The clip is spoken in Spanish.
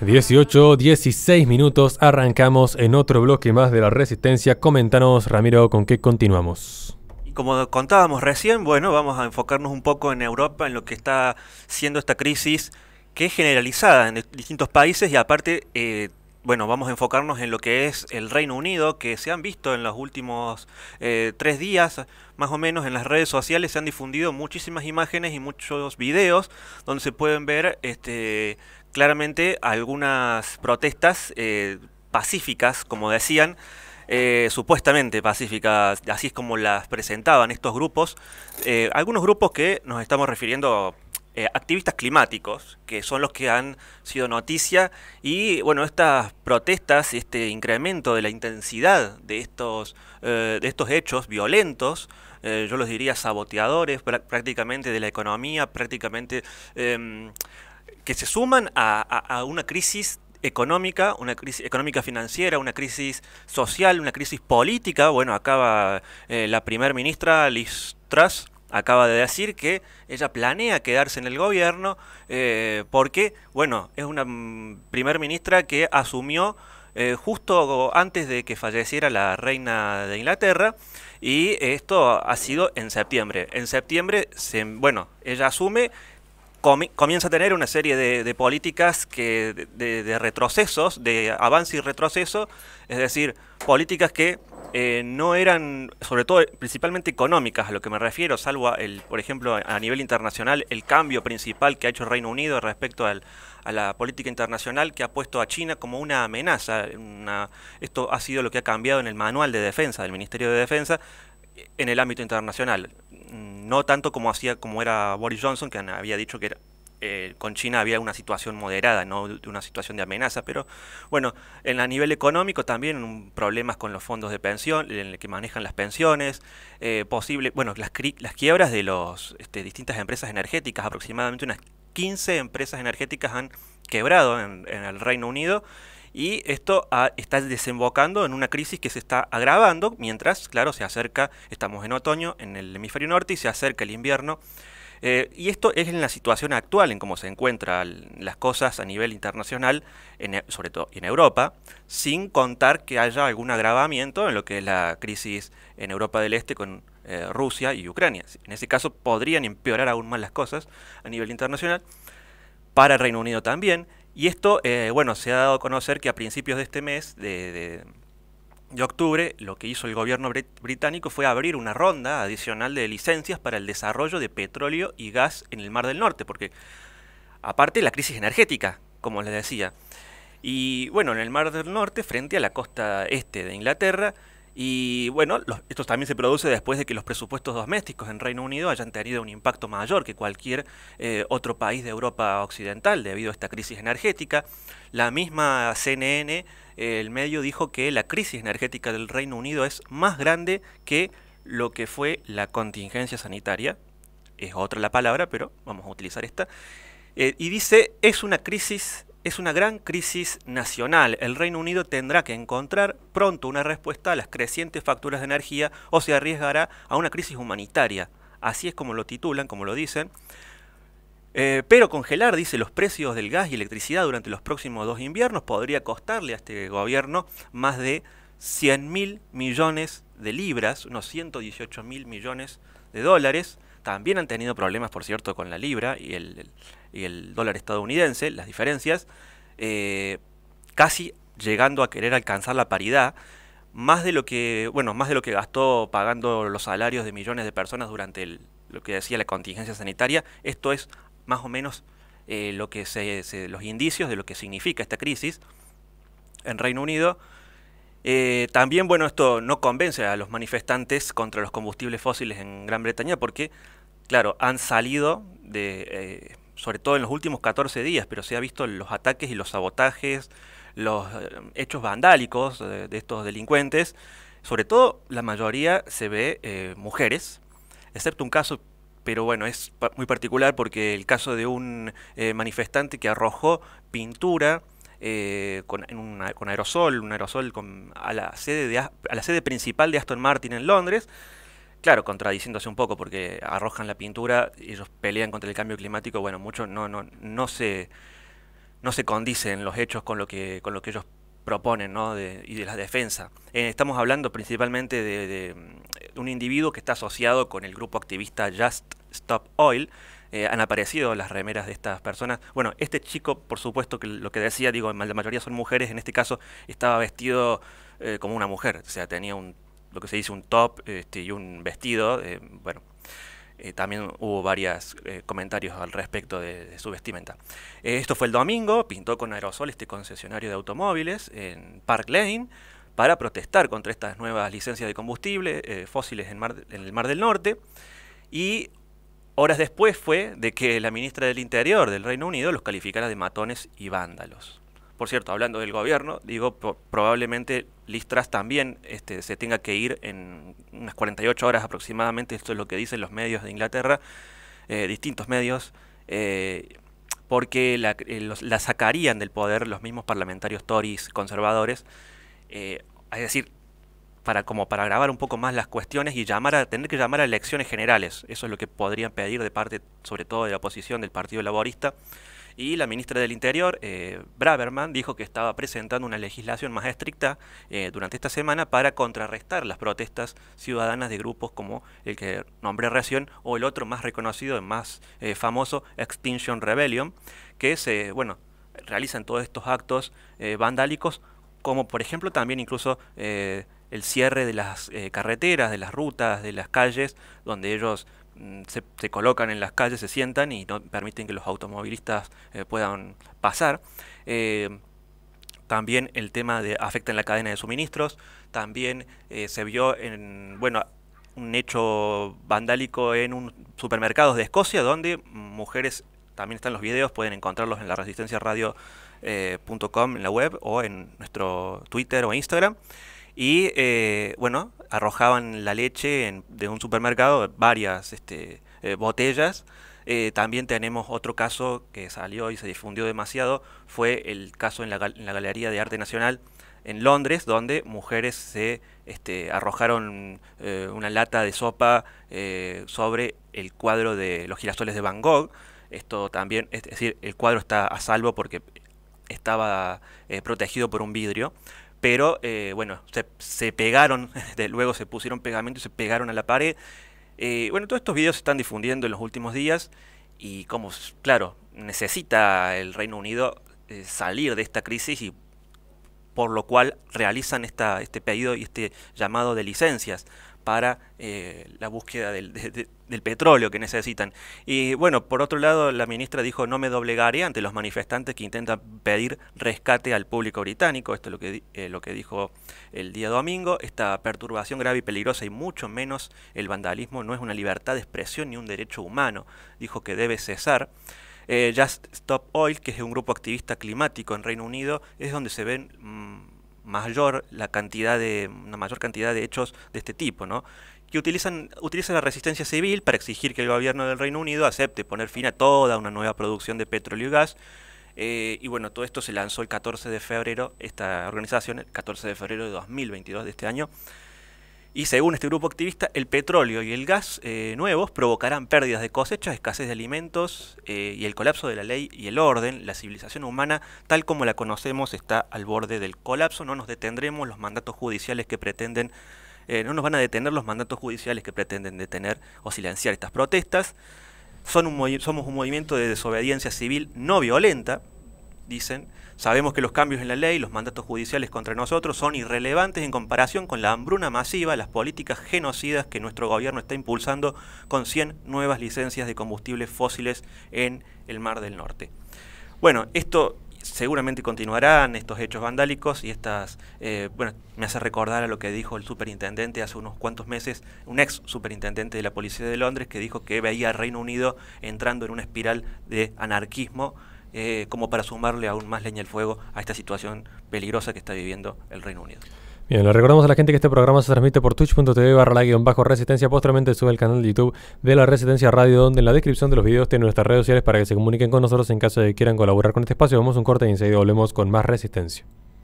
18, 16 minutos, arrancamos en otro bloque más de la resistencia. Comentanos, Ramiro, con qué continuamos. Y como contábamos recién, bueno, vamos a enfocarnos un poco en Europa, en lo que está siendo esta crisis que es generalizada en distintos países y aparte, eh, bueno, vamos a enfocarnos en lo que es el Reino Unido, que se han visto en los últimos eh, tres días, más o menos, en las redes sociales se han difundido muchísimas imágenes y muchos videos donde se pueden ver este, claramente algunas protestas eh, pacíficas, como decían, eh, supuestamente pacíficas, así es como las presentaban estos grupos, eh, algunos grupos que nos estamos refiriendo activistas climáticos, que son los que han sido noticia, y bueno, estas protestas, este incremento de la intensidad de estos, de estos hechos violentos, yo los diría saboteadores prácticamente de la economía, prácticamente em, que se suman a, una crisis económica, una crisis económica financiera, una crisis social, una crisis política. Bueno, acaba eh, la primer ministra Liz Truss acaba de decir que ella planea quedarse en el gobierno eh, porque, bueno, es una mm, primer ministra que asumió eh, justo antes de que falleciera la reina de Inglaterra y esto ha sido en septiembre. En septiembre, se, bueno, ella asume comienza a tener una serie de, políticas que de, retrocesos, de avance y retroceso, es decir, políticas que eh, no eran, sobre todo, principalmente económicas, a lo que me refiero, salvo, el, por ejemplo, a nivel internacional, el cambio principal que ha hecho el Reino Unido respecto a la política internacional que ha puesto a China como una amenaza. esto ha sido lo que ha cambiado en el manual de defensa del Ministerio de Defensa en el ámbito internacional. No tanto como hacía como era Boris Johnson, que había dicho que eh, con China había una situación moderada, no una situación de amenaza, pero bueno, en a nivel económico también problemas con los fondos de pensión, en el que manejan las pensiones, eh, posible, bueno, las, las quiebras de las este, distintas empresas energéticas, aproximadamente unas 15 empresas energéticas han quebrado en el Reino Unido y esto está desembocando en una crisis que se está agravando mientras, claro, se acerca, estamos en otoño en el hemisferio norte y se acerca el invierno. Eh, y esto es en la situación actual, en cómo se encuentran las cosas a nivel internacional, e, sobre todo en Europa, sin contar que haya algún agravamiento en lo que es la crisis en Europa del Este con eh, Rusia y Ucrania. En ese caso podrían empeorar aún más las cosas a nivel internacional, para Reino Unido también, y esto, eh, bueno, se ha dado a conocer que a principios de este mes, de, octubre, lo que hizo el gobierno británico fue abrir una ronda adicional de licencias para el desarrollo de petróleo y gas en el Mar del Norte, porque aparte la crisis energética, como les decía. Y bueno, en el Mar del Norte, frente a la costa este de Inglaterra, y bueno, esto también se produce después de que los presupuestos domésticos en Reino Unido hayan tenido un impacto mayor que cualquier eh, otro país de Europa Occidental debido a esta crisis energética. La misma CNN, el medio dijo que la crisis energética del Reino Unido es más grande que lo que fue la contingencia sanitaria. Es otra la palabra, pero vamos a utilizar esta. Eh, y dice, es una crisis es una gran crisis nacional. El Reino Unido tendrá que encontrar pronto una respuesta a las crecientes facturas de energía o se arriesgará a una crisis humanitaria. Así es como lo titulan, como lo dicen. Eh, pero congelar, dice, los precios del gas y electricidad durante los próximos dos inviernos podría costarle a este gobierno más de 100 mil millones de libras, unos 118 mil millones de dólares. También han tenido problemas, por cierto, con la libra y el, y el dólar estadounidense, las diferencias, eh, casi llegando a querer alcanzar la paridad, más de lo que, bueno, más de lo que gastó pagando los salarios de millones de personas durante lo que decía la contingencia sanitaria. Esto es más o menos eh, lo que se, los indicios de lo que significa esta crisis en Reino Unido. Eh, también, bueno, esto no convence a los manifestantes contra los combustibles fósiles en Gran Bretaña porque, claro, han salido de, sobre todo en los últimos 14 días, pero se ha visto los ataques y los sabotajes, los eh, hechos vandálicos de, estos delincuentes. Sobre todo, la mayoría se ve eh, mujeres, excepto un caso, pero bueno, es muy particular porque el caso de un eh, manifestante que arrojó pintura con, con, aerosol, un aerosol a, la sede de, a la sede principal de Aston Martin en Londres, Claro, contradiciéndose un poco porque arrojan la pintura y ellos pelean contra el cambio climático, bueno, mucho no, no, no se no se condicen los hechos con lo que, con lo que ellos proponen ¿no? y de la defensa. Eh, estamos hablando principalmente de, un individuo que está asociado con el grupo activista Just Stop Oil. Eh, han aparecido las remeras de estas personas. Bueno, este chico, por supuesto que lo que decía, digo, la mayoría son mujeres, en este caso estaba vestido eh, como una mujer, o sea, tenía un, lo que se dice un top este, y un vestido, bueno, eh, también hubo varios eh, comentarios al respecto de, su vestimenta. Eh, esto fue el domingo, pintó con aerosol este concesionario de automóviles en Park Lane para protestar contra estas nuevas licencias de combustible fósiles en el Mar del Norte. Y horas después fue de que la ministra del Interior del Reino Unido los calificara de matones y vándalos. Por cierto, hablando del gobierno, digo, probablemente Listras también este, se tenga que ir en unas 48 horas aproximadamente, esto es lo que dicen los medios de Inglaterra, eh, distintos medios, eh, porque eh, la, sacarían del poder los mismos parlamentarios Tories conservadores, es decir, para como para grabar un poco más las cuestiones y llamar a tener que llamar a elecciones generales. Eso es lo que podrían pedir de parte, sobre todo de la oposición del Partido Laborista. Y la ministra del Interior, eh, Braverman, dijo que estaba presentando una legislación más estricta eh, durante esta semana para contrarrestar las protestas ciudadanas de grupos como el que nombré recién o el otro más reconocido y más eh, famoso, Extinction Rebellion, que se, bueno, realizan todos estos actos vandálicos, como por ejemplo también incluso el cierre de las carreteras, de las rutas, de las calles, donde ellos Mm, se, colocan en las calles, se sientan y no permiten que los automovilistas eh, puedan pasar. Eh, también el tema de afecta en la cadena de suministros. También eh, se vio en bueno un hecho vandálico en un supermercado de Escocia donde mujeres también están los videos, pueden encontrarlos en la resistencia radio.com en la web o en nuestro Twitter o Instagram. Y bueno, arrojaban la leche de un supermercado, varias este, eh, botellas. Eh, también tenemos otro caso que salió y se difundió demasiado, fue el caso en la, Galería de Arte Nacional en Londres, donde mujeres se este, arrojaron una lata de sopa sobre el cuadro de los girasoles de Van Gogh. Esto también, es decir, el cuadro está a salvo porque estaba protegido por un vidrio pero eh, bueno, se, pegaron, de, luego se pusieron pegamento y se pegaron a la pared. Eh, bueno, todos estos videos se están difundiendo en los últimos días y como, claro, necesita el Reino Unido eh, salir de esta crisis y por lo cual realizan esta, este pedido y este llamado de licencias para eh, la búsqueda del, petróleo que necesitan. Y bueno, por otro lado, la ministra dijo no me doblegaré ante los manifestantes que intentan pedir rescate al público británico. Esto es lo que, eh, lo que dijo el día domingo. Esta perturbación grave y peligrosa y mucho menos el vandalismo no es una libertad de expresión ni un derecho humano. Dijo que debe cesar. Eh, Just Stop Oil, que es un grupo activista climático en Reino Unido, es donde se ven... Mm, mayor la cantidad de una mayor cantidad de hechos de este tipo, ¿no? que utilizan, utilizan la resistencia civil para exigir que el gobierno del Reino Unido acepte poner fin a toda una nueva producción de petróleo y gas. Eh, y bueno, todo esto se lanzó el 14 de febrero, esta organización, el 14 de febrero de 2022 de este año, y según este grupo activista, el petróleo y el gas eh, nuevos provocarán pérdidas de cosechas, escasez de alimentos eh, y el colapso de la ley y el orden. La civilización humana, tal como la conocemos, está al borde del colapso. No nos detendremos los mandatos judiciales que pretenden, eh, no nos van a detener los mandatos judiciales que pretenden detener o silenciar estas protestas. Son un, somos un movimiento de desobediencia civil no violenta, dicen. Sabemos que los cambios en la ley, los mandatos judiciales contra nosotros son irrelevantes en comparación con la hambruna masiva, las políticas genocidas que nuestro gobierno está impulsando con 100 nuevas licencias de combustibles fósiles en el Mar del Norte. Bueno, esto seguramente continuarán estos hechos vandálicos y estas, eh, bueno, me hace recordar a lo que dijo el superintendente hace unos cuantos meses, un ex superintendente de la Policía de Londres que dijo que veía al Reino Unido entrando en una espiral de anarquismo eh, como para sumarle aún más leña al fuego a esta situación peligrosa que está viviendo el Reino Unido. Bien, le recordamos a la gente que este programa se transmite por twitch.tv barra la guion bajo resistencia. Posteriormente sube al canal de YouTube de la Resistencia Radio, donde en la descripción de los videos tienen nuestras redes sociales para que se comuniquen con nosotros en caso de que quieran colaborar con este espacio. Vamos un corte y enseguida volvemos con más resistencia.